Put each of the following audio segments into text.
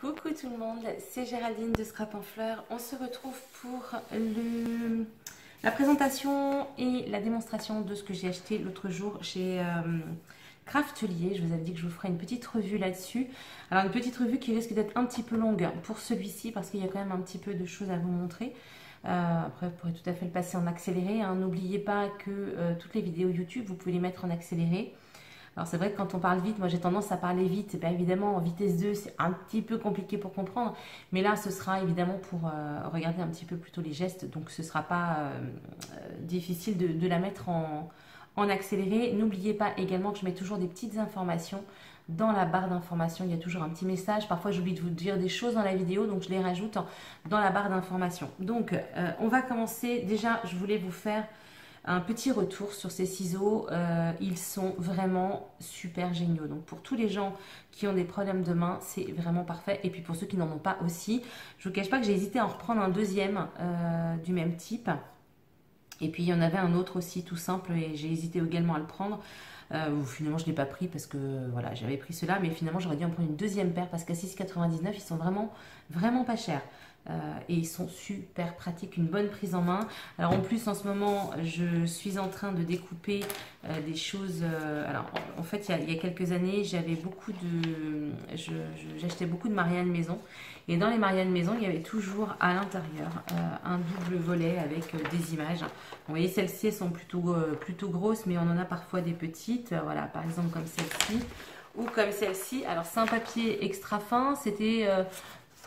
Coucou tout le monde, c'est Géraldine de Scrap en Fleurs. On se retrouve pour la présentation et la démonstration de ce que j'ai acheté l'autre jour chez euh, Craftelier. Je vous avais dit que je vous ferai une petite revue là-dessus. Alors une petite revue qui risque d'être un petit peu longue pour celui-ci parce qu'il y a quand même un petit peu de choses à vous montrer. Euh, après, vous pourrez tout à fait le passer en accéléré. Hein. N'oubliez pas que euh, toutes les vidéos YouTube, vous pouvez les mettre en accéléré. Alors c'est vrai que quand on parle vite, moi j'ai tendance à parler vite. Évidemment, en vitesse 2, c'est un petit peu compliqué pour comprendre. Mais là, ce sera évidemment pour euh, regarder un petit peu plutôt les gestes. Donc ce ne sera pas difficile de, la mettre en, accéléré. N'oubliez pas également que je mets toujours des petites informations dans la barre d'information, il y a toujours un petit message. Parfois, j'oublie de vous dire des choses dans la vidéo, donc je les rajoute dans la barre d'information. Donc, euh, on va commencer. Déjà, je voulais vous faire un petit retour sur ces ciseaux. Euh, ils sont vraiment super géniaux. Donc, pour tous les gens qui ont des problèmes de main, c'est vraiment parfait. Et puis, pour ceux qui n'en ont pas aussi, je ne vous cache pas que j'ai hésité à en reprendre un deuxième euh, du même type. Et puis, il y en avait un autre aussi, tout simple, et j'ai hésité également à le prendre. Euh, finalement, je ne l'ai pas pris parce que voilà, j'avais pris cela, mais finalement, j'aurais dû en prendre une deuxième paire parce qu'à 6,99, ils sont vraiment, vraiment pas chers. Euh, et ils sont super pratiques, une bonne prise en main. Alors en plus en ce moment je suis en train de découper euh, des choses. alors en, fait il y, a, quelques années j'avais beaucoup de, j'achetais beaucoup de Marianne Maison et dans les Marianne Maison il y avait toujours à l'intérieur un double volet avec des images. Vous voyez celles-ci sont plutôt plutôt grosses mais on en a parfois des petites. Voilà par exemple comme celle-ci ou comme celle-ci. Alors c'est un papier extra fin, c'était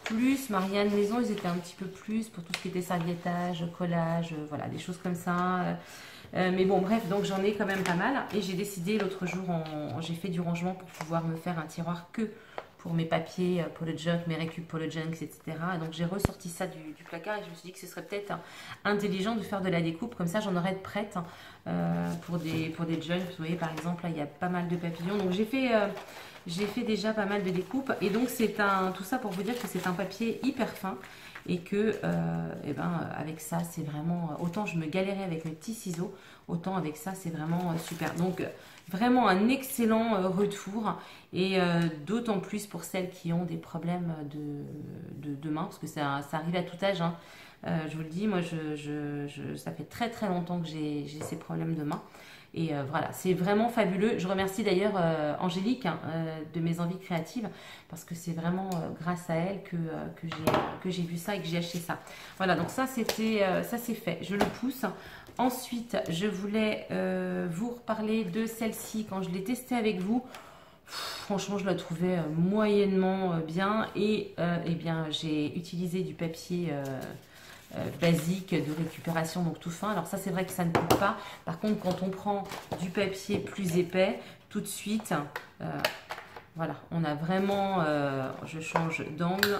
plus. Marianne Maison, ils étaient un petit peu plus pour tout ce qui était serviettage, collage, euh, voilà, des choses comme ça. Euh, euh, mais bon, bref, donc j'en ai quand même pas mal. Et j'ai décidé l'autre jour, j'ai fait du rangement pour pouvoir me faire un tiroir que pour mes papiers, pour le junk, mes récup pour le junk, etc. Donc j'ai ressorti ça du, placard et je me suis dit que ce serait peut-être intelligent de faire de la découpe. Comme ça, j'en aurais de prête pour, des, pour des junks. Vous voyez, par exemple, là, il y a pas mal de papillons. Donc j'ai fait... J'ai fait déjà pas mal de découpes et donc c'est un tout ça pour vous dire que c'est un papier hyper fin et que euh, eh ben, avec ça c'est vraiment autant je me galérais avec mes petits ciseaux autant avec ça c'est vraiment euh, super. Donc vraiment un excellent euh, retour. Et d'autant plus pour celles qui ont des problèmes de, de, main parce que ça, arrive à tout âge hein. je vous le dis moi je, je, ça fait très très longtemps que j'ai ces problèmes de main et euh, voilà, c'est vraiment fabuleux. Je remercie d'ailleurs euh, Angélique hein, euh, de mes envies créatives parce que c'est vraiment grâce à elle que, que j'ai vu ça et que j'ai acheté ça. Voilà, donc ça c'était ça c'est fait. Je le pousse. Ensuite, je voulais vous reparler de celle-ci quand je l'ai testée avec vous. Franchement, je la trouvais moyennement bien et eh bien j'ai utilisé du papier basique de récupération, donc tout fin. Alors ça, c'est vrai que ça ne coupe pas. Par contre, quand on prend du papier plus épais, tout de suite, euh, voilà, on a vraiment, euh, je change d'angle.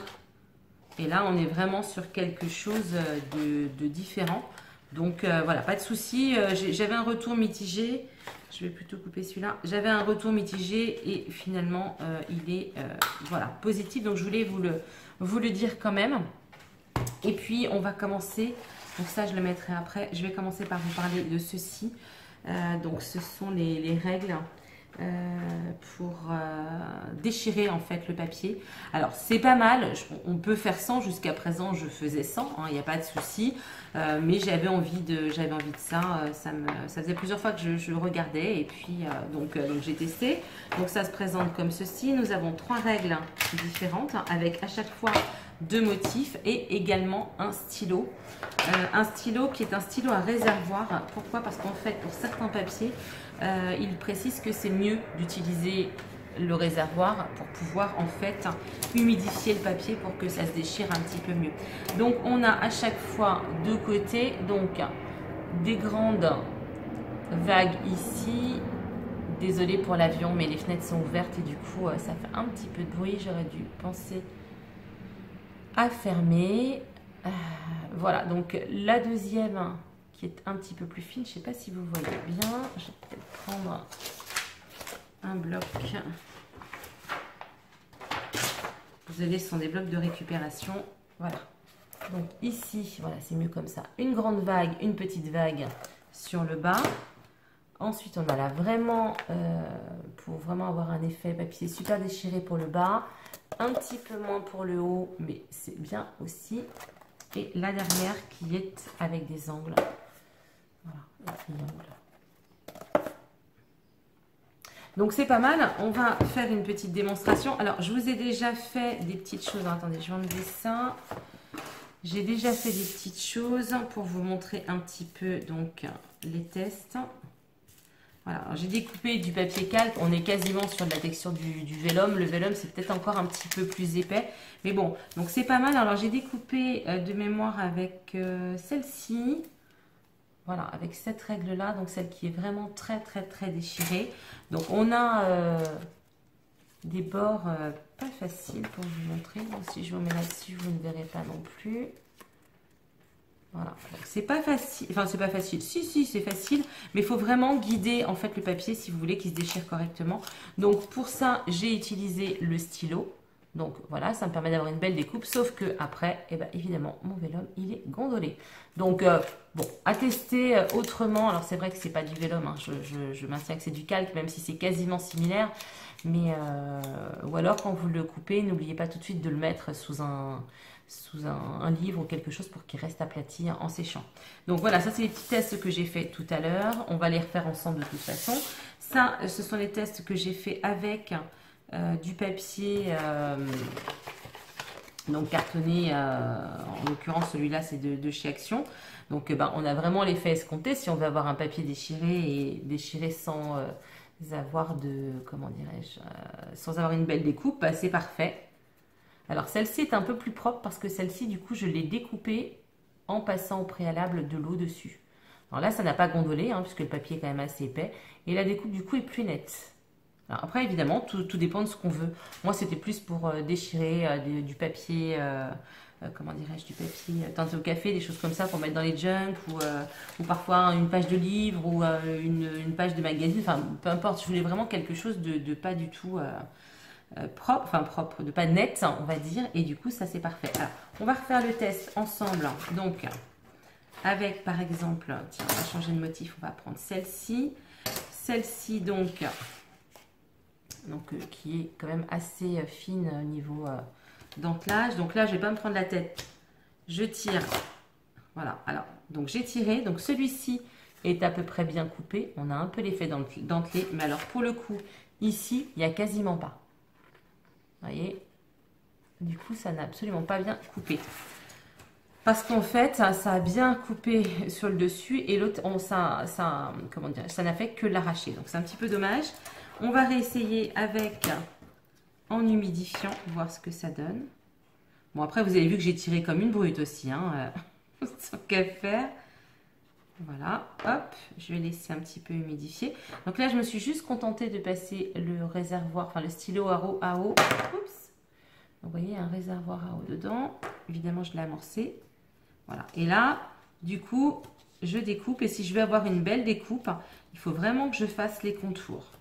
Et là, on est vraiment sur quelque chose de, différent. Donc voilà, pas de souci. J'avais un retour mitigé. Je vais plutôt couper celui-là. J'avais un retour mitigé et finalement, il est voilà, positif. Donc je voulais vous le, vous le dire quand même. Et puis, on va commencer, donc ça, je le mettrai après. Je vais commencer par vous parler de ceci. Euh, donc, ce sont les, règles euh, pour euh, déchirer en fait le papier. Alors c'est pas mal, on peut faire 100 jusqu'à présent je faisais 100, hein, il n'y a pas de souci, mais j'avais envie de envie de ça, ça faisait plusieurs fois que je, je regardais et puis donc, donc j'ai testé. Donc ça se présente comme ceci, nous avons trois règles différentes avec à chaque fois deux motifs et également un stylo. Euh, un stylo qui est un stylo à réservoir. Pourquoi? Parce qu'en fait, pour certains papiers, euh, il précise que c'est mieux d'utiliser le réservoir pour pouvoir en fait humidifier le papier pour que ça se déchire un petit peu mieux. Donc on a à chaque fois deux côtés, donc des grandes vagues ici. Désolée pour l'avion, mais les fenêtres sont ouvertes et du coup euh, ça fait un petit peu de bruit. J'aurais dû penser à fermer. Euh, voilà, donc la deuxième qui est un petit peu plus fine, je ne sais pas si vous voyez bien. Je vais peut-être prendre un bloc. Vous avez, ce sont des blocs de récupération. Voilà. Donc ici, voilà, c'est mieux comme ça. Une grande vague, une petite vague sur le bas. Ensuite, on a là vraiment, euh, pour vraiment avoir un effet papier super déchiré pour le bas, un petit peu moins pour le haut, mais c'est bien aussi. Et la dernière qui est avec des angles. Donc c'est pas mal. On va faire une petite démonstration. Alors je vous ai déjà fait des petites choses. Attendez, je vais enlever ça. J'ai déjà fait des petites choses pour vous montrer un petit peu donc les tests. Voilà, j'ai découpé du papier calque. On est quasiment sur la texture du, du vélum. Le vélum, c'est peut-être encore un petit peu plus épais. Mais bon, donc c'est pas mal. Alors, j'ai découpé euh, de mémoire avec euh, celle-ci. Voilà, avec cette règle-là. Donc, celle qui est vraiment très, très, très déchirée. Donc, on a euh, des bords pas faciles pour vous montrer. Donc, si je vous mets là-dessus, vous ne verrez pas non plus. Voilà, c'est pas facile, enfin c'est pas facile, si si c'est facile, mais il faut vraiment guider en fait le papier si vous voulez qu'il se déchire correctement. Donc pour ça, j'ai utilisé le stylo. Donc voilà, ça me permet d'avoir une belle découpe, sauf que après, eh ben, évidemment, mon vélum, il est gondolé. Donc euh, bon, à tester euh, autrement, alors c'est vrai que c'est pas du vélum, hein. je, maintiens que c'est du calque, même si c'est quasiment similaire. Mais, euh, ou alors quand vous le coupez, n'oubliez pas tout de suite de le mettre sous un, sous un, livre ou quelque chose pour qu'il reste aplati en séchant. Donc voilà, ça c'est les petits tests que j'ai fait tout à l'heure. On va les refaire ensemble de toute façon. Ça, ce sont les tests que j'ai fait avec euh, du papier euh, donc cartonné. Euh, en l'occurrence, celui-là, c'est de, chez Action. Donc ben, on a vraiment l'effet escompté. Si on veut avoir un papier déchiré et déchiré sans avoir de, comment dirais-je, sans avoir une belle découpe, ben, c'est parfait. Alors celle-ci est un peu plus propre parce que celle-ci, du coup, je l'ai découpée en passant au préalable de l'eau dessus. Alors là, ça n'a pas gondolé, hein, puisque le papier est quand même assez épais. Et la découpe, du coup, est plus nette. après, évidemment, tout, dépend de ce qu'on veut. Moi, c'était plus pour euh, déchirer euh, du papier... Euh, comment dirais-je, du papier teinté au café, des choses comme ça pour mettre dans les junks ou, parfois une page de livre ou une, page de magazine, enfin peu importe, je voulais vraiment quelque chose de pas du tout euh, propre, enfin propre, de pas net, on va dire. Et du coup, ça c'est parfait. Alors, on va refaire le test ensemble. Donc, avec par exemple, tiens, on va changer de motif, on va prendre celle-ci. Celle-ci donc, donc euh, qui est quand même assez euh, fine au niveau dentelage. Donc là, je vais pas me prendre la tête. Je tire. Voilà. Alors, donc j'ai tiré. Donc celui-ci est à peu près bien coupé. On a un peu l'effet dentelé. Mais alors pour le coup, ici, il n'y a quasiment pas voyez Du coup, ça n'a absolument pas bien coupé. Parce qu'en fait, ça, a bien coupé sur le dessus et l'autre, ça, ça, comment dire, ça n'a fait que l'arracher. Donc, c'est un petit peu dommage. On va réessayer avec en humidifiant, voir ce que ça donne. Bon, après, vous avez vu que j'ai tiré comme une brute aussi, hein, euh, sans qu'à faire. Voilà, hop, je vais laisser un petit peu humidifier. Donc là, je me suis juste contentée de passer le réservoir, enfin le stylo à eau à eau. Oups. vous voyez, un réservoir à eau dedans. Évidemment, je l'ai amorcé. Voilà. Et là, du coup, je découpe. Et si je veux avoir une belle découpe, il faut vraiment que je fasse les contours.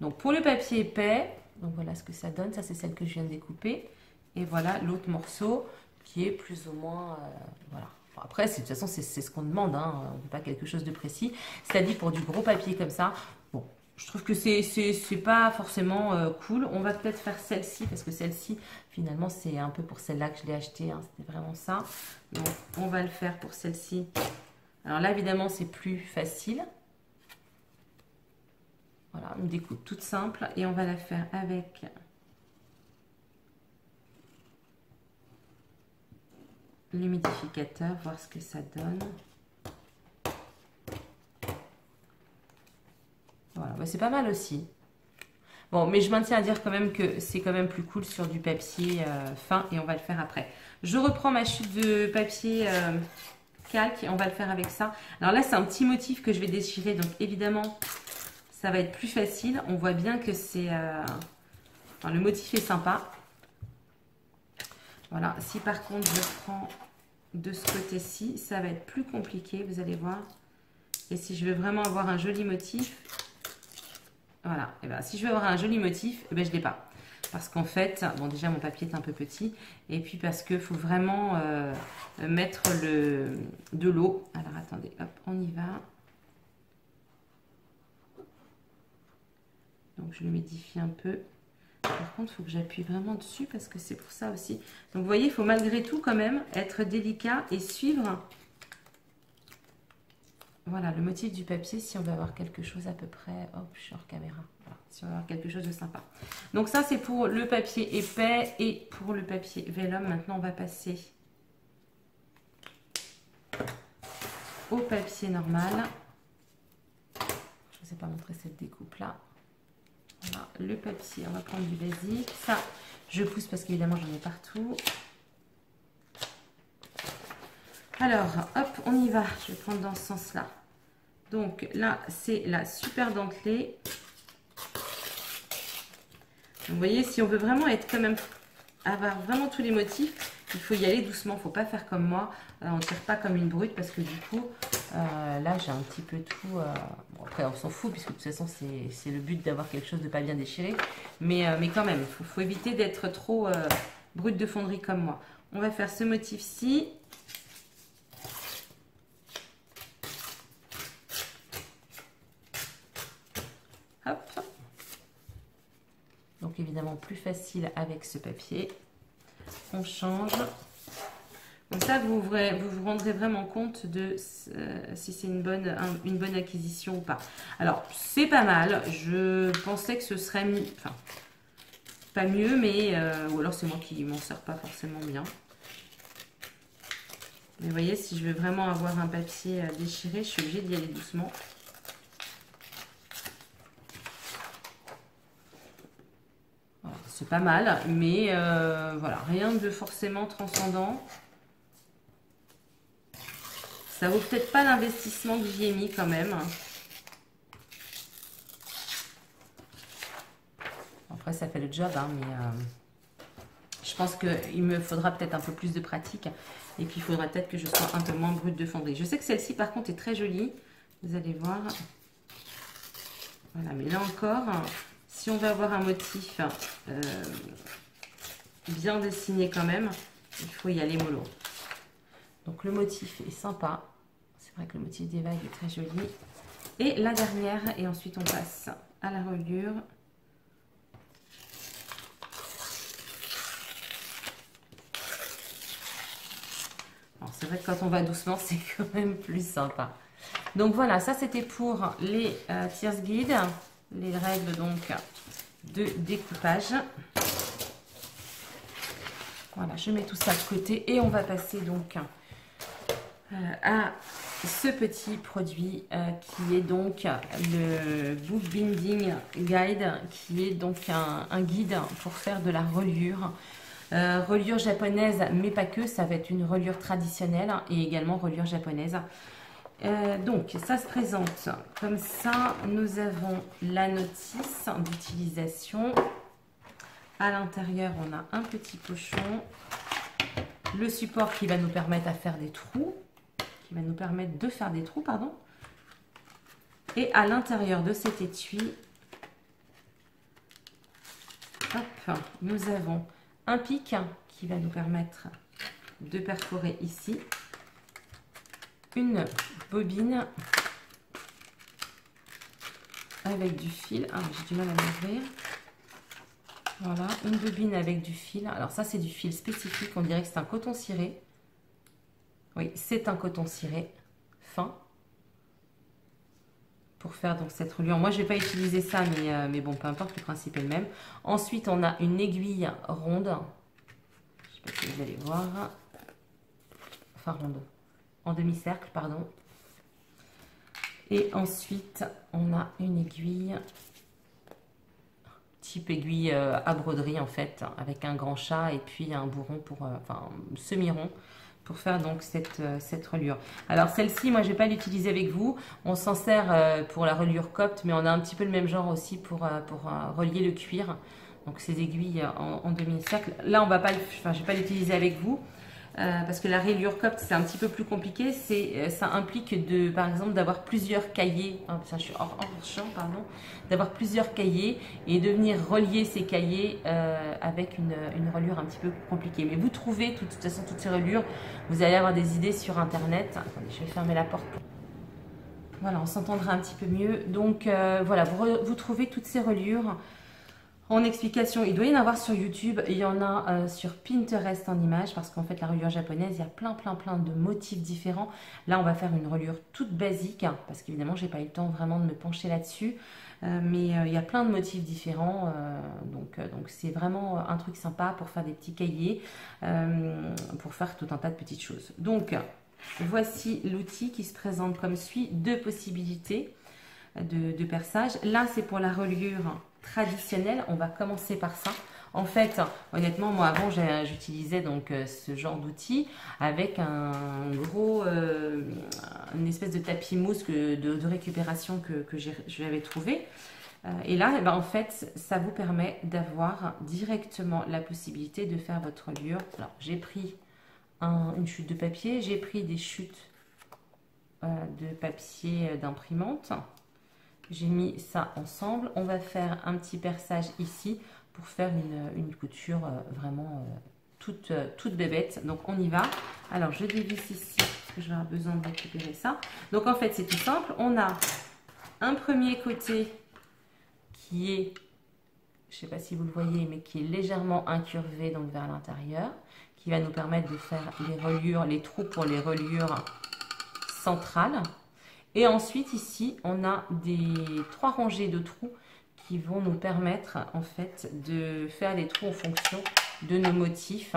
Donc pour le papier épais, donc voilà ce que ça donne. Ça, c'est celle que je viens de découper. Et voilà l'autre morceau qui est plus ou moins... Euh, voilà après, de toute façon, c'est ce qu'on demande, hein, on ne veut pas quelque chose de précis. C'est-à-dire pour du gros papier comme ça, bon, je trouve que c'est pas forcément euh, cool. On va peut-être faire celle-ci, parce que celle-ci, finalement, c'est un peu pour celle-là que je l'ai achetée. Hein, C'était vraiment ça. Donc, on va le faire pour celle-ci. Alors là, évidemment, c'est plus facile. Voilà, une découpe toute simple. Et on va la faire avec l'humidificateur, voir ce que ça donne. Voilà, bah, c'est pas mal aussi. Bon, mais je maintiens à dire quand même que c'est quand même plus cool sur du papier euh, fin et on va le faire après. Je reprends ma chute de papier euh, calque et on va le faire avec ça. Alors là, c'est un petit motif que je vais déchirer, donc évidemment, ça va être plus facile. On voit bien que c'est... Euh, le motif est sympa. Voilà, si par contre je prends de ce côté-ci, ça va être plus compliqué, vous allez voir. Et si je veux vraiment avoir un joli motif, voilà, et bien si je veux avoir un joli motif, eh ben je ne l'ai pas. Parce qu'en fait, bon déjà mon papier est un peu petit, et puis parce qu'il faut vraiment euh, mettre le, de l'eau. Alors attendez, hop, on y va. Donc je le médifie un peu. Par contre, il faut que j'appuie vraiment dessus parce que c'est pour ça aussi. Donc, vous voyez, il faut malgré tout quand même être délicat et suivre voilà, le motif du papier si on veut avoir quelque chose à peu près... Hop, je suis hors caméra. si on veut avoir quelque chose de sympa. Donc ça, c'est pour le papier épais et pour le papier vélum. Maintenant, on va passer au papier normal. Je ne vous ai pas montré cette découpe-là. Le papier, on va prendre du basique. Ça, je pousse parce qu'évidemment, j'en ai partout. Alors, hop, on y va. Je vais prendre dans ce sens-là. Donc là, c'est la super dentelée. Vous voyez, si on veut vraiment être quand même, avoir vraiment tous les motifs, il faut y aller doucement. Il ne faut pas faire comme moi. Euh, on ne tire pas comme une brute parce que du coup, euh, là, j'ai un petit peu tout. Euh, après, on s'en fout puisque de toute façon, c'est le but d'avoir quelque chose de pas bien déchiré. Mais, mais quand même, il faut, éviter d'être trop brute de fonderie comme moi. On va faire ce motif-ci. Donc évidemment plus facile avec ce papier. On change. Comme ça, vous vous, rendrez vraiment compte de euh, si c'est une bonne, une bonne acquisition ou pas. Alors, c'est pas mal. Je pensais que ce serait. Enfin, pas mieux, mais... Euh, ou alors c'est moi qui m'en sers pas forcément bien. Mais vous voyez, si je veux vraiment avoir un papier euh, déchiré, je suis obligée d'y aller doucement. c'est pas mal, mais voilà, rien de forcément transcendant. Ça vaut peut-être pas l'investissement que j'y ai mis quand même. Après, ça fait le job, hein, mais euh, je pense qu'il me faudra peut-être un peu plus de pratique. Et puis, il faudra peut-être que je sois un peu moins brute de fonderie. Je sais que celle-ci, par contre, est très jolie. Vous allez voir. Voilà, mais là encore, si on veut avoir un motif euh, bien dessiné quand même, il faut y aller mollo. Donc le motif est sympa. C'est vrai que le motif des vagues est très joli. Et la dernière, et ensuite on passe à la reliure. C'est vrai que quand on va doucement, c'est quand même plus sympa. Donc voilà, ça c'était pour les euh, Tears Guide, les règles donc de découpage. Voilà, je mets tout ça de côté et on va passer donc euh, à ce petit produit euh, qui est donc le Book Binding Guide, qui est donc un, guide pour faire de la reliure. Euh, reliure japonaise, mais pas que, ça va être une reliure traditionnelle et également reliure japonaise. Euh, donc, ça se présente comme ça. Nous avons la notice d'utilisation. À l'intérieur, on a un petit pochon. Le support qui va nous permettre à faire des trous. Va nous permettre de faire des trous, pardon. Et à l'intérieur de cet étui, nous avons un pic qui va nous permettre de perforer ici une bobine avec du fil. Ah, j'ai du mal à l'ouvrir. Voilà, une bobine avec du fil. Alors ça, c'est du fil spécifique. On dirait que c'est un coton ciré. Oui, c'est un coton ciré fin. Pour faire donc cette reliure. Moi, je vais pas utiliser ça, mais, euh, mais bon, peu importe, le principe est le même. Ensuite, on a une aiguille ronde. Je sais pas si vous allez voir. Enfin, ronde en demi-cercle, pardon. Et ensuite, on a une aiguille, type aiguille euh, à broderie en fait, avec un grand chat et puis un bourron pour, euh, enfin, semi-rond pour faire donc cette, euh, cette reliure. Alors celle-ci, moi je vais pas l'utiliser avec vous. On s'en sert pour la reliure copte, mais on a un petit peu le même genre aussi pour, pour relier le cuir. Donc ces aiguilles en, demi-cercle. Là, on va pas, enfin, je vais pas l'utiliser avec vous. Euh, parce que la rayure copte c'est un petit peu plus compliqué. Euh, ça implique de, par exemple, d'avoir plusieurs cahiers. Hein, je suis hors, champ, pardon. D'avoir plusieurs cahiers et de venir relier ces cahiers euh, avec une, reliure un petit peu compliquée. Mais vous trouvez, de toute façon, toutes ces reliures. Vous allez avoir des idées sur Internet. Je vais fermer la porte. Voilà, on s'entendra un petit peu mieux. Donc voilà, vous, vous trouvez toutes ces reliures En explication, il doit y en avoir sur YouTube, il y en a euh, sur Pinterest en images, parce qu'en fait la reliure japonaise, il y a plein plein plein de motifs différents. Là, on va faire une reliure toute basique, hein, parce qu'évidemment, j'ai pas eu le temps vraiment de me pencher là-dessus. Euh, mais euh, il y a plein de motifs différents, donc c'est vraiment un truc sympa pour faire des petits cahiers, pour faire tout un tas de petites choses. Donc, voici l'outil qui se présente comme suit, deux possibilités de, de perçage. Là, c'est pour la reliure traditionnel. On va commencer par ça. En fait, honnêtement, moi avant, j'utilisais donc euh, ce genre d'outil avec un gros, euh, une espèce de tapis mousse de, récupération que, j'avais trouvé. Euh, et là, eh ben, en fait, ça vous permet d'avoir directement la possibilité de faire votre lieu. Alors, j'ai pris une chute de papier, j'ai pris des chutes de papier d'imprimante. J'ai mis ça ensemble. On va faire un petit perçage ici pour faire une, couture euh, vraiment euh, toute, euh, toute bébête. Donc on y va. Alors je dévisse ici parce que je vais avoir besoin de récupérer ça. Donc en fait c'est tout simple. On a un premier côté qui est, je ne sais pas si vous le voyez, mais qui est légèrement incurvé donc vers l'intérieur, qui va nous permettre de faire les reliures, les trous pour les reliures centrales. Et ensuite, ici, on a des trois rangées de trous qui vont nous permettre, en fait, de faire les trous en fonction de nos motifs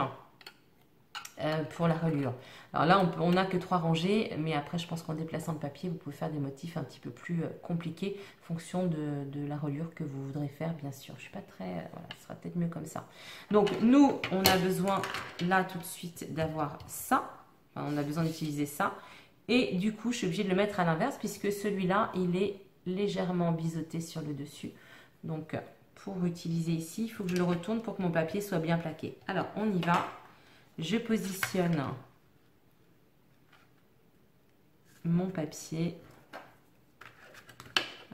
euh, pour la reliure. Alors là, on n'a que trois rangées, mais après, je pense qu'en déplaçant le papier, vous pouvez faire des motifs un petit peu plus euh, compliqués en fonction de, la reliure que vous voudrez faire, bien sûr. Je ne suis pas très... Euh, voilà, ce sera peut-être mieux comme ça. Donc, nous, on a besoin, là, tout de suite, d'avoir ça. on a besoin d'utiliser ça. Et du coup, je suis obligée de le mettre à l'inverse puisque celui-là, il est légèrement biseauté sur le dessus. Donc, pour utiliser ici, il faut que je le retourne pour que mon papier soit bien plaqué. Alors, on y va. Je positionne mon papier.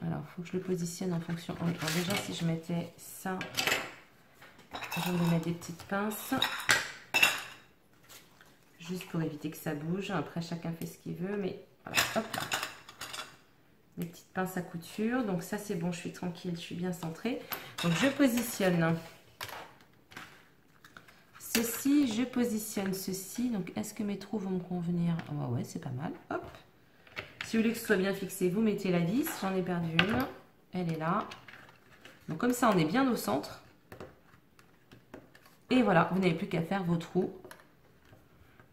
Alors, il faut que je le positionne en fonction... Déjà, si je mettais ça, je vais mettre des petites pinces juste pour éviter que ça bouge. Après, chacun fait ce qu'il veut, mais voilà, hop. Mes petites pinces à couture. Donc ça, c'est bon, je suis tranquille, je suis bien centrée. Donc je positionne ceci, je positionne ceci. Donc est-ce que mes trous vont me convenir? Ah Ouais, c'est pas mal. Hop. Si vous voulez que ce soit bien fixé, vous mettez la vis. J'en ai perdu une. Elle est là. Donc comme ça, on est bien au centre. Et voilà, vous n'avez plus qu'à faire vos trous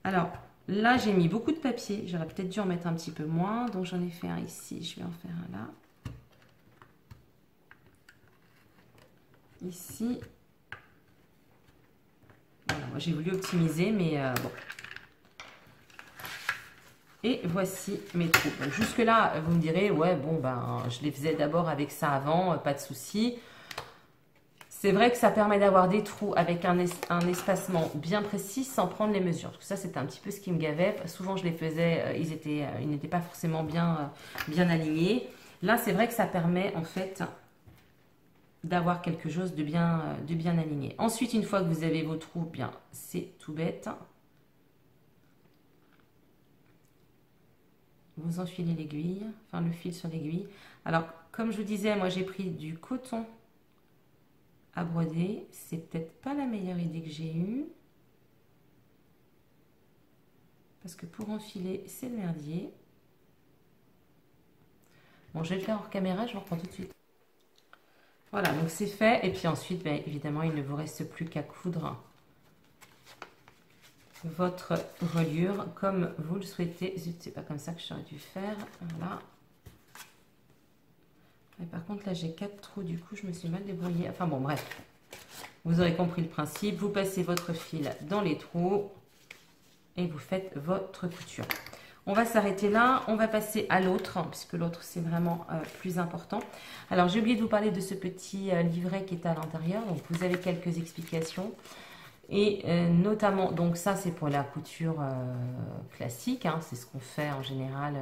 alors, là, j'ai mis beaucoup de papier. J'aurais peut-être dû en mettre un petit peu moins. Donc, j'en ai fait un ici. Je vais en faire un là. Ici. Voilà, moi, j'ai voulu optimiser, mais euh, bon. Et voici mes trous. jusque là, vous me direz, ouais, bon, ben, je les faisais d'abord avec ça avant, pas de souci. C'est vrai que ça permet d'avoir des trous avec un, espacement bien précis sans prendre les mesures. ça, c'était un petit peu ce qui me gavait. Souvent, je les faisais, euh, ils euh, ils n'étaient pas forcément bien, euh, bien alignés. Là, c'est vrai que ça permet en fait d'avoir quelque chose de bien, de bien aligné. Ensuite, une fois que vous avez vos trous, bien, c'est tout bête. Vous enfilez l'aiguille, enfin le fil sur l'aiguille. Alors, comme je vous disais, moi j'ai pris du coton à broder. C'est peut-être pas la meilleure idée que j'ai eue. Parce que pour enfiler, c'est le merdier. Bon, je vais le faire hors caméra, je reprends tout de suite. Voilà, donc c'est fait. Et puis ensuite, bien évidemment, il ne vous reste plus qu'à coudre votre reliure comme vous le souhaitez. C'est pas comme ça que j'aurais dû faire. Voilà par contre, là, j'ai quatre trous. Du coup, je me suis mal débrouillée. Enfin bon, bref. Vous aurez compris le principe. Vous passez votre fil dans les trous et vous faites votre couture. On va s'arrêter là. On va passer à l'autre, puisque l'autre, c'est vraiment euh, plus important. Alors, j'ai oublié de vous parler de ce petit euh, livret qui est à l'intérieur. Donc, vous avez quelques explications. Et euh, notamment, donc ça, c'est pour la couture classique. Hein. c'est ce qu'on fait en général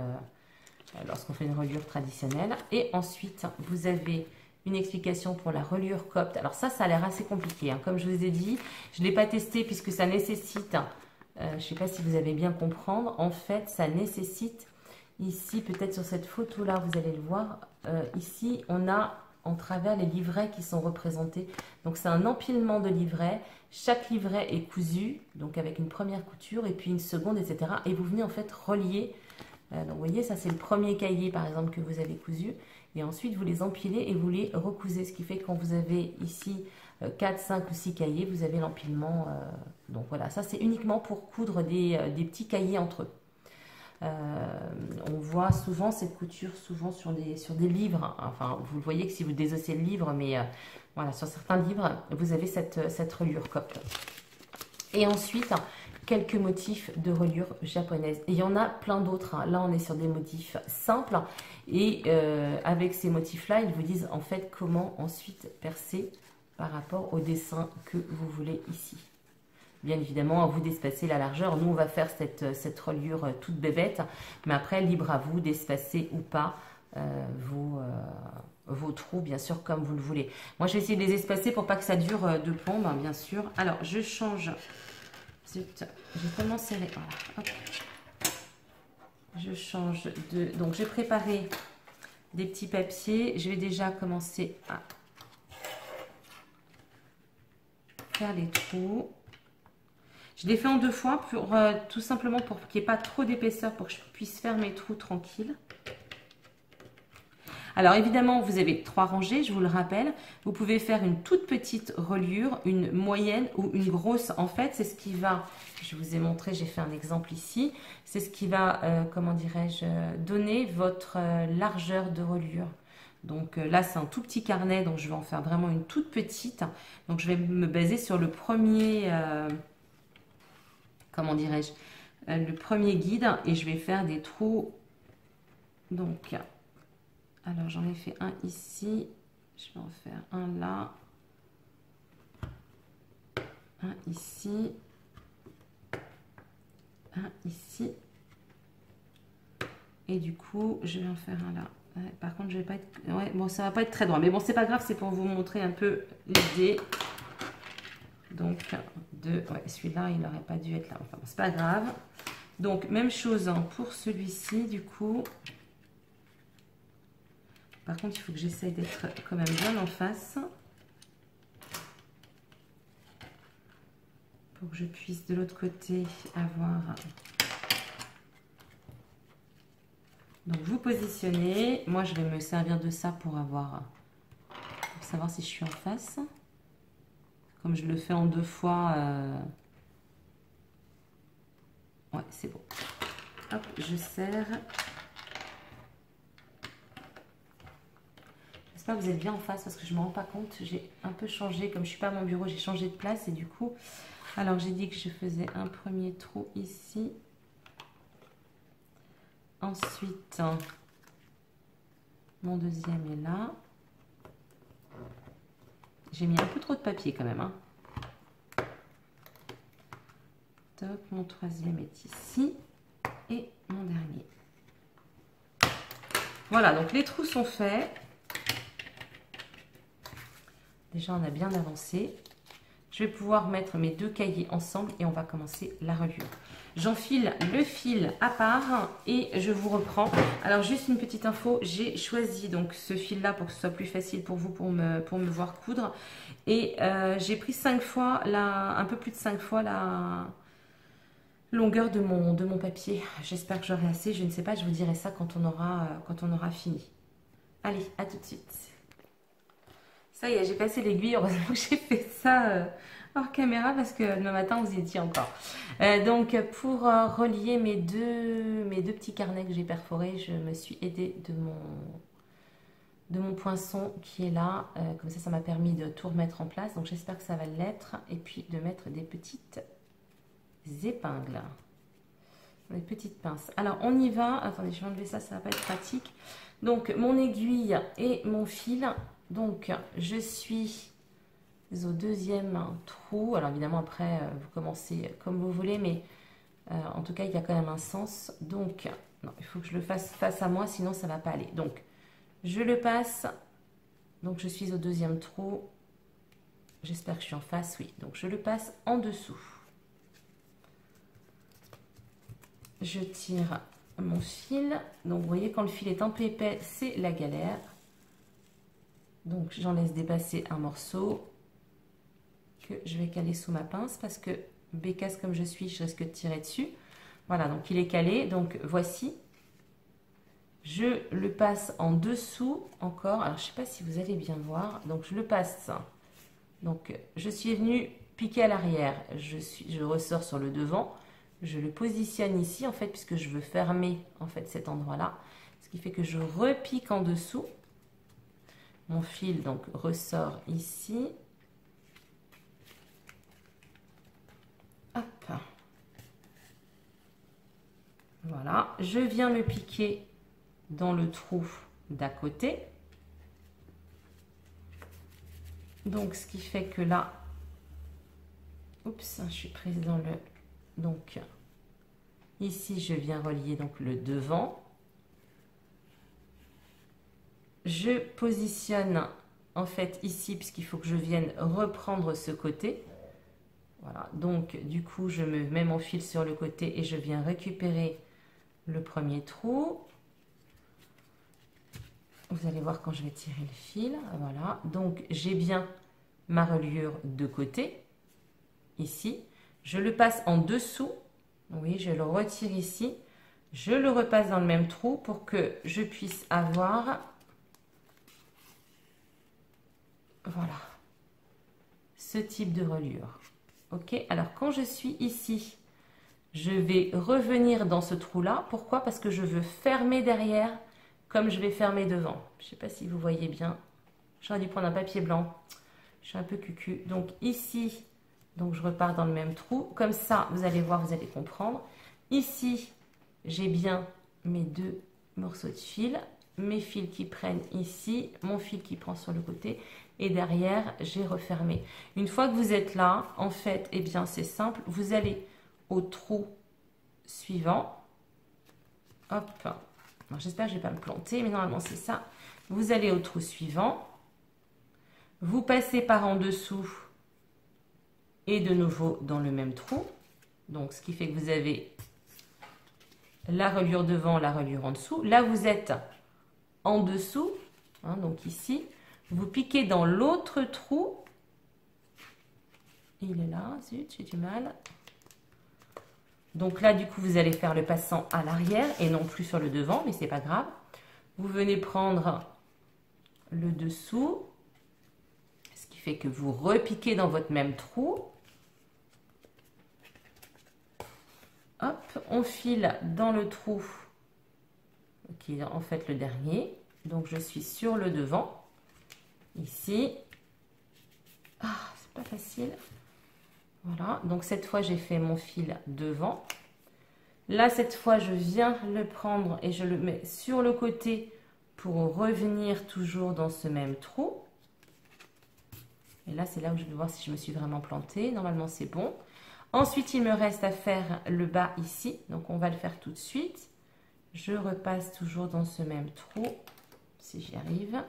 lorsqu'on fait une reliure traditionnelle. Et ensuite, vous avez une explication pour la reliure copte. Alors ça, ça a l'air assez compliqué. Hein. Comme je vous ai dit, je ne l'ai pas testé puisque ça nécessite, euh, je ne sais pas si vous avez bien comprendre, en fait, ça nécessite, ici, peut-être sur cette photo-là, vous allez le voir, euh, ici, on a en travers les livrets qui sont représentés. Donc c'est un empilement de livrets. Chaque livret est cousu, donc avec une première couture et puis une seconde, etc. Et vous venez en fait relier. Euh, donc vous voyez, ça c'est le premier cahier par exemple que vous avez cousu. Et ensuite vous les empilez et vous les recousez. Ce qui fait que quand vous avez ici 4, euh, 5 ou 6 cahiers, vous avez l'empilement. Euh, donc voilà, ça c'est uniquement pour coudre des, des petits cahiers entre eux. On voit souvent cette couture, souvent sur des, sur des livres. Enfin, vous voyez que si vous désossez le livre, mais voilà, sur certains livres, vous avez cette, cette reliure copte. Et ensuite, quelques motifs de reliure japonaise. il y en a plein d'autres. Hein. Là, on est sur des motifs simples. Et euh, avec ces motifs-là, ils vous disent en fait comment ensuite percer par rapport au dessin que vous voulez ici. Bien évidemment, à vous d'espacer la largeur. Nous, on va faire cette, cette reliure toute bébête. Mais après, libre à vous d'espacer ou pas euh, vos, euh, vos, trous, bien sûr, comme vous le voulez. Moi, je vais essayer de les espacer pour pas que ça dure euh, de plomb, hein, bien sûr. Alors, je change. J'ai tellement Je change de... Donc, j'ai préparé des petits papiers. Je vais déjà commencer à faire les trous. Je l'ai fait en deux fois, pour, euh, tout simplement pour qu'il n'y ait pas trop d'épaisseur, pour que je puisse faire mes trous tranquilles. Alors évidemment, vous avez trois rangées, je vous le rappelle. Vous pouvez faire une toute petite reliure, une moyenne ou une grosse. En fait, c'est ce qui va, je vous ai montré, j'ai fait un exemple ici. C'est ce qui va, euh, comment dirais-je, donner votre euh, largeur de reliure. Donc là, c'est un tout petit carnet, donc je vais en faire vraiment une toute petite. Donc je vais me baser sur le premier comment dirais-je, euh, le premier guide et je vais faire des trous. Donc, alors j'en ai fait un ici, je vais en faire un là, un ici, un ici. Et du coup, je vais en faire un là. par contre, je vais pas être... Ouais, bon, ça va pas être très droit. Mais bon, c'est pas grave, c'est pour vous montrer un peu l'idée. Donc, de... Ouais, celui-là, il n'aurait pas dû être là. Enfin, c'est pas grave. Donc, même chose hein, pour celui-ci, du coup. Par contre, il faut que j'essaye d'être quand même bien en face. Pour que je puisse, de l'autre côté, avoir... Donc, vous positionnez. Moi, je vais me servir de ça pour avoir... Pour savoir si je suis en face. Comme je le fais en deux fois. Euh, ouais, c'est bon. Hop, je serre. Vous êtes bien en face parce que je ne me rends pas compte. J'ai un peu changé. Comme je ne suis pas à mon bureau, j'ai changé de place. Et du coup, alors j'ai dit que je faisais un premier trou ici. Ensuite, mon deuxième est là. J'ai mis un peu trop de papier quand même. Hein. Top, mon troisième est ici. Et mon dernier. Voilà, donc les trous sont faits. Déjà, on a bien avancé. Je vais pouvoir mettre mes deux cahiers ensemble et on va commencer la reliure. J'enfile le fil à part et je vous reprends. Alors juste une petite info, j'ai choisi donc ce fil là pour que ce soit plus facile pour vous pour me, pour me voir coudre. Et euh, j'ai pris cinq fois, la, un peu plus de 5 fois la longueur de mon, de mon papier. J'espère que j'aurai assez, je ne sais pas, je vous dirai ça quand on aura, quand on aura fini. Allez, à tout de suite. Ça y est, j'ai passé l'aiguille, heureusement que j'ai fait ça... Euh, hors caméra parce que le matin vous y étiez encore. Euh, donc pour euh, relier mes deux, petits carnets que j'ai perforés, je me suis aidée de mon, de mon poinçon qui est là. Comme ça, ça m'a permis de tout remettre en place. Donc j'espère que ça va l'être. Et puis de mettre des petites épingles. Des petites pinces. Alors on y va. Attendez, je vais enlever ça, ça va pas être pratique. Donc mon aiguille et mon fil. Donc je suis au deuxième trou. Alors évidemment après euh, vous commencez comme vous voulez mais euh, en tout cas il y a quand même un sens. Donc il faut que je le fasse face à moi sinon ça va pas aller. Donc je le passe. Donc je suis au deuxième trou. J'espère que je suis en face, oui. Donc je le passe en dessous. Je tire mon fil. Donc vous voyez quand le fil est un peu épais, c'est la galère. Donc j'en laisse dépasser un morceau que je vais caler sous ma pince parce que bécasse comme je suis, je risque de tirer dessus. Voilà, donc il est calé. Donc voici. Je le passe en dessous encore. Alors je ne sais pas si vous allez bien voir. Donc je le passe. Donc je suis venue piquer à l'arrière. Je, suis, je ressors sur le devant. Je le positionne ici en fait puisque je veux fermer en fait cet endroit-là. Ce qui fait que je repique en dessous. Mon fil donc ressort ici. Voilà, je viens le piquer dans le trou d'à côté. Donc, ce qui fait que là, oups, je suis prise dans le... Donc, ici, je viens relier donc le devant je positionne en fait ici puisqu'il faut que je vienne reprendre ce côté. Voilà, donc du coup je me mets mon fil sur le côté et je viens récupérer le premier trou. Vous allez voir quand je vais tirer le fil. Voilà, donc j'ai bien ma reliure de côté, ici. Je le passe en dessous. Oui, je le retire ici. Je le repasse dans le même trou pour que je puisse avoir voilà. Ce type de reliure. Ok, alors quand je suis ici, je vais revenir dans ce trou-là. Pourquoi? Parce que je veux fermer derrière comme je vais fermer devant. Je ne sais pas si vous voyez bien. J'aurais dû prendre un papier blanc. Je suis un peu cucu. Donc ici, donc je repars dans le même trou. Comme ça, vous allez voir, vous allez comprendre. Ici, j'ai bien mes deux morceaux de fil. Mes fils qui prennent ici, mon fil qui prend sur le côté et derrière j'ai refermé. Une fois que vous êtes là, en fait, eh bien c'est simple, vous allez au trou suivant. Hop, j'espère que je ne vais pas me planter, mais normalement c'est ça. Vous allez au trou suivant, vous passez par en dessous et de nouveau dans le même trou. Donc ce qui fait que vous avez la reliure devant, la reliure en dessous. Là vous êtes en dessous, hein, donc ici, vous piquez dans l'autre trou. Il est là, zut, j'ai du mal. Donc là, du coup, vous allez faire le passant à l'arrière et non plus sur le devant, mais c'est pas grave. Vous venez prendre le dessous, ce qui fait que vous repiquez dans votre même trou. On file dans le trou qui est en fait le dernier. Donc je suis sur le devant ici. Ah, c'est pas facile. Voilà, donc cette fois j'ai fait mon fil devant. Là, cette fois, je viens le prendre et je le mets sur le côté pour revenir toujours dans ce même trou. Et là, c'est là où je vais voir si je me suis vraiment plantée. Normalement, c'est bon. Ensuite, il me reste à faire le bas ici. Donc, on va le faire tout de suite. Je repasse toujours dans ce même trou, si j'y arrive.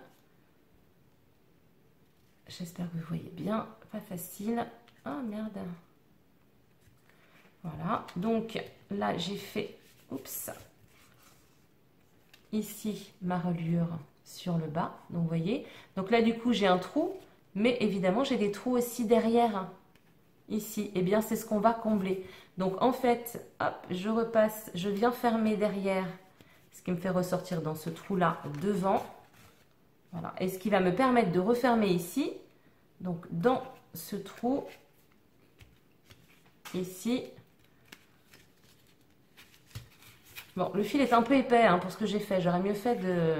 J'espère que vous voyez bien. Pas facile. Ah, merde. Voilà. Donc, là, j'ai fait... Oups. Ici, ma reliure sur le bas. Donc, vous voyez. Donc là, du coup, j'ai un trou. Mais évidemment, j'ai des trous aussi derrière. Ici. Eh bien, c'est ce qu'on va combler. Donc, en fait, hop, je repasse. Je viens fermer derrière. Ce qui me fait ressortir dans ce trou-là devant. Voilà. Et ce qui va me permettre de refermer ici. Donc, dans ce trou, ici. Bon, le fil est un peu épais hein, pour ce que j'ai fait. J'aurais mieux fait de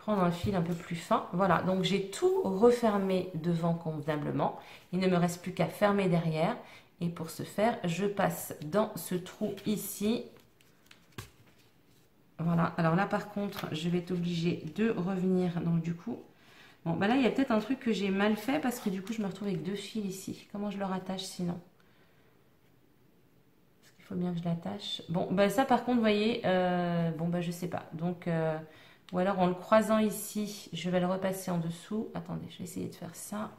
prendre un fil un peu plus fin. Voilà, donc j'ai tout refermé devant convenablement. Il ne me reste plus qu'à fermer derrière. Et pour ce faire, je passe dans ce trou ici voilà, alors là par contre, je vais être obligée de revenir. Donc du coup, bon, bah là il y a peut-être un truc que j'ai mal fait parce que du coup je me retrouve avec deux fils ici. Comment je le rattache sinon? Parce qu'il faut bien que je l'attache. Bon, bah ça par contre, vous voyez, euh, bon bah je sais pas. Donc, euh, ou alors en le croisant ici, je vais le repasser en dessous. Attendez, je vais essayer de faire ça.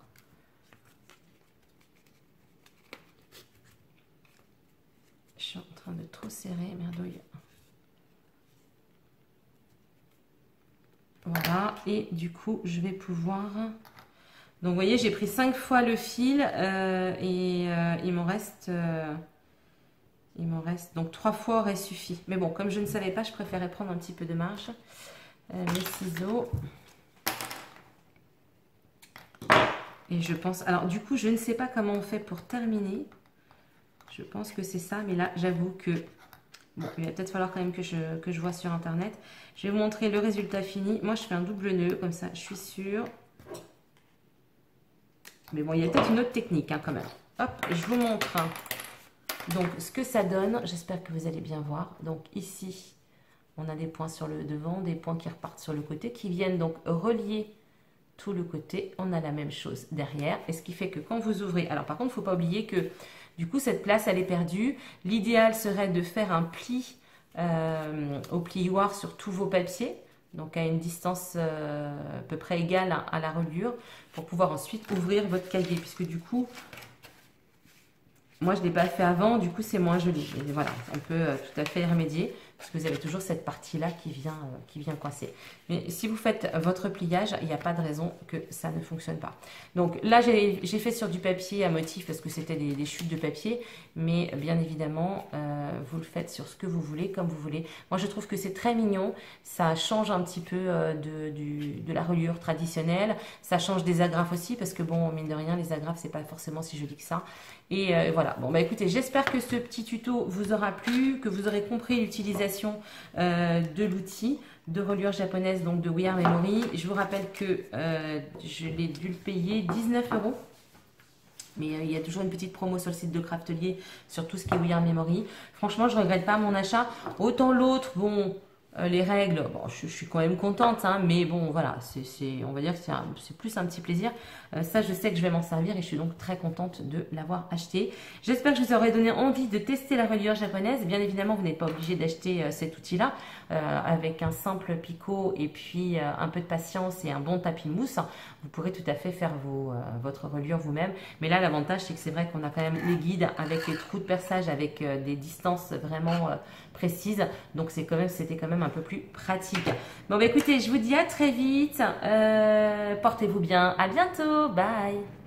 Je suis en train de trop serrer, merdouille. Voilà, et du coup, je vais pouvoir... Donc, vous voyez, j'ai pris 5 fois le fil et il m'en reste... il m'en reste... Donc, 3 fois aurait suffi. Mais bon, comme je ne savais pas, je préférais prendre un petit peu de marge. Mes ciseaux... Et je pense... Alors, du coup, je ne sais pas comment on fait pour terminer. Je pense que c'est ça. Mais là, j'avoue que... Bon, il va peut-être falloir quand même que je, que je vois sur Internet. Je vais vous montrer le résultat fini. Moi, je fais un double nœud, comme ça, je suis sûre. Mais bon, il y a peut-être une autre technique, hein, quand même. Hop, je vous montre. Donc, ce que ça donne, j'espère que vous allez bien voir. Donc, ici, on a des points sur le devant, des points qui repartent sur le côté, qui viennent donc relier tout le côté, on a la même chose derrière. Et ce qui fait que quand vous ouvrez, alors par contre, il ne faut pas oublier que du coup, cette place, elle est perdue. L'idéal serait de faire un pli euh, au plioir sur tous vos papiers, donc à une distance euh, à peu près égale à, la reliure, pour pouvoir ensuite ouvrir votre cahier, puisque du coup, moi je ne l'ai pas fait avant, du coup c'est moins joli. Et voilà, on peut euh, tout à fait y remédier parce que vous avez toujours cette partie-là qui, vient, euh, qui vient coincer. Mais si vous faites votre pliage, il n'y a pas de raison que ça ne fonctionne pas. Donc là, j'ai fait sur du papier à motif parce que c'était des, chutes de papier, mais bien évidemment, euh, vous le faites sur ce que vous voulez, comme vous voulez. Moi, je trouve que c'est très mignon, ça change un petit peu euh, de, la reliure traditionnelle, ça change des agrafes aussi, parce que bon, mine de rien, les agrafes, c'est pas forcément si joli que ça. Et voilà, bon bah écoutez, j'espère que ce petit tuto vous aura plu, que vous aurez compris l'utilisation euh, de l'outil de reliure japonaise, donc de We Are Memory. Je vous rappelle que euh, je l'ai dû le payer 19 euros. Mais euh, il y a toujours une petite promo sur le site de Craftelier sur tout ce qui est We Are Memory. Franchement, je regrette pas mon achat. Autant l'autre, bon, euh, les règles, je, suis quand même contente, hein, mais bon, voilà, c'est, on va dire que c'est plus un petit plaisir. Euh, ça, je sais que je vais m'en servir et je suis donc très contente de l'avoir acheté. J'espère que je vous aurai donné envie de tester la reliure japonaise. Bien évidemment, vous n'êtes pas obligé d'acheter euh, cet outil-là avec un simple picot et puis un peu de patience et un bon tapis de mousse. Vous pourrez tout à fait faire votre reliure vous-même. Mais là, l'avantage, c'est que c'est vrai qu'on a quand même les guides avec les trous de perçage, avec des distances vraiment précises. Donc, c'est quand même, c'était quand même un peu plus pratique. Bon, bah écoutez, je vous dis à très vite. Euh, portez-vous bien. À bientôt. Bye.